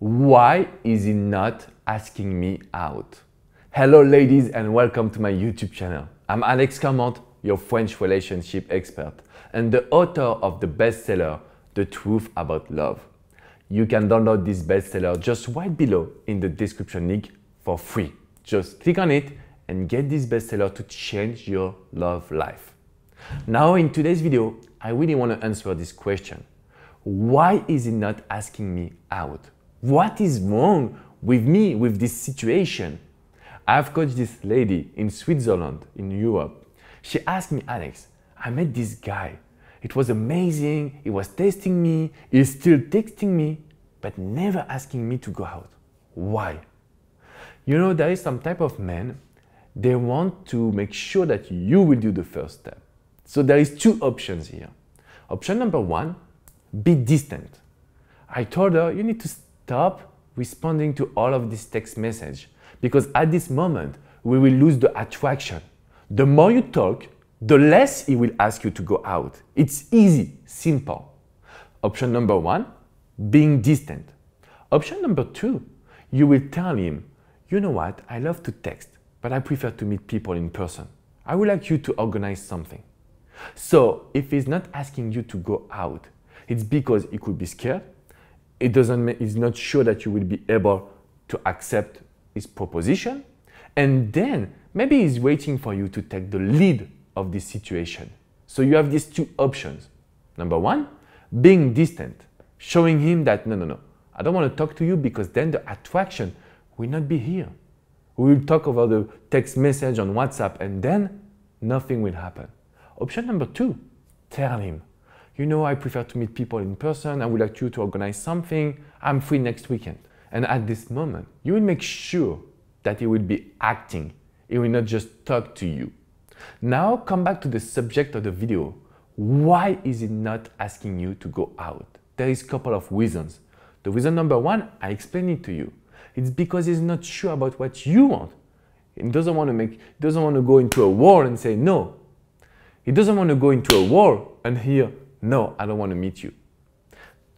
Why is he not asking me out? Hello, ladies, and welcome to my YouTube channel. I'm Alex Cormont, your French relationship expert, and the author of the bestseller, The Truth About Love. You can download this bestseller just right below in the description link for free. Just click on it and get this bestseller to change your love life. Now, in today's video, I really want to answer this question. Why is he not asking me out? What is wrong with me with this situation? I've coached this lady in Switzerland, in Europe. She asked me, Alex, I met this guy. It was amazing. He was testing me. He's still texting me, but never asking me to go out. Why? You know, there is some type of men, they want to make sure that you will do the first step. So there is two options here. Option number one, be distant. I told her, you need to stop responding to all of this text message because at this moment we will lose the attraction. The more you talk, the less he will ask you to go out. It's easy, simple. Option number one, being distant. Option number two, you will tell him, you know what, I love to text, but I prefer to meet people in person. I would like you to organize something. So if he's not asking you to go out, it's because he could be scared, it doesn't he's not sure that you will be able to accept his proposition. And then maybe he's waiting for you to take the lead of this situation. So you have these two options. Number one being distant showing him that no no no i don't want to talk to you because then the attraction will not be here. We will talk over the text message on whatsapp and then nothing will happen. Option number two tell him you know, I prefer to meet people in person. I would like you to organize something. I'm free next weekend. And at this moment, you will make sure that he will be acting. He will not just talk to you. Now come back to the subject of the video. Why is he not asking you to go out? There is a couple of reasons. The reason number one, I explained it to you. It's because he's not sure about what you want. He doesn't want to make, doesn't want to go into a war and say no. He doesn't want to go into a war and hear no, I don't want to meet you.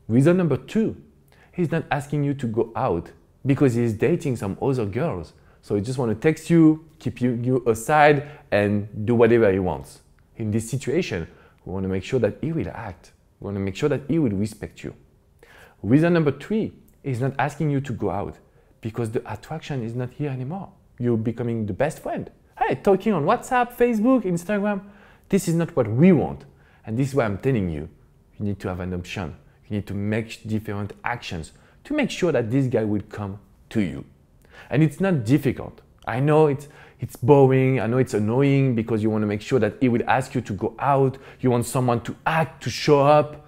Reason number two, he's not asking you to go out because he's dating some other girls. So he just want to text you, keep you, you aside, and do whatever he wants. In this situation, we want to make sure that he will act. We want to make sure that he will respect you. Reason number three, he's not asking you to go out because the attraction is not here anymore. You're becoming the best friend. Hey, talking on WhatsApp, Facebook, Instagram. This is not what we want. And this is why I'm telling you, you need to have an option. You need to make different actions to make sure that this guy will come to you. And it's not difficult. I know it's, it's boring. I know it's annoying because you want to make sure that he will ask you to go out. You want someone to act, to show up.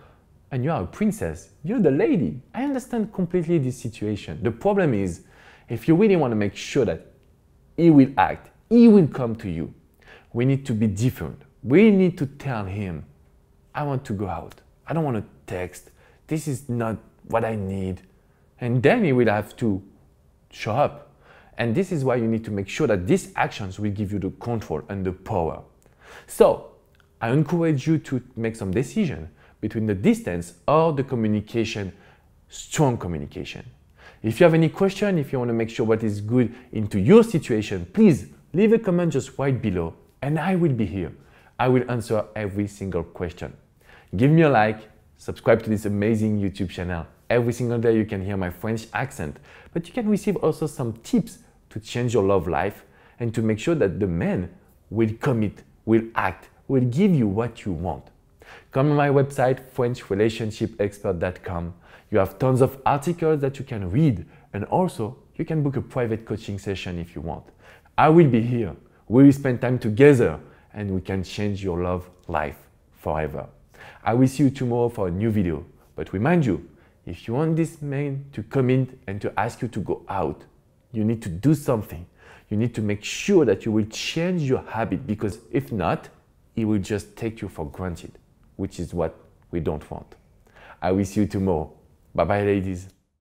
And you are a princess. You're the lady. I understand completely this situation. The problem is, if you really want to make sure that he will act, he will come to you, we need to be different. We need to tell him I want to go out. I don't want to text. This is not what I need. And then he will have to show up. And this is why you need to make sure that these actions will give you the control and the power. So I encourage you to make some decision between the distance or the communication, strong communication. If you have any question, if you want to make sure what is good into your situation, please leave a comment just right below and I will be here. I will answer every single question. Give me a like, subscribe to this amazing YouTube channel. Every single day you can hear my French accent, but you can receive also some tips to change your love life and to make sure that the man will commit, will act, will give you what you want. Come on my website, FrenchRelationshipExpert.com. You have tons of articles that you can read and also you can book a private coaching session if you want. I will be here. We will spend time together and we can change your love life forever. I will see you tomorrow for a new video. But remind you, if you want this man to come in and to ask you to go out, you need to do something. You need to make sure that you will change your habit because if not, he will just take you for granted, which is what we don't want. I will see you tomorrow. Bye bye, ladies.